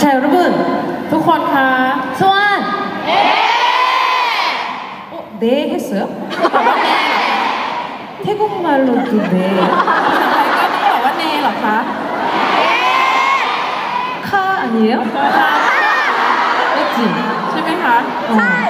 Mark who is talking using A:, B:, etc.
A: 자 여러분
B: ทุกคนคะ
A: 소환 어, 네 했어요? 태국말로도 네
B: ก็ต้องบอกว่าเนเหรอคะ
A: 카 아니에요? 맞지?
B: ใช่ไหมคะ
A: 어. 소환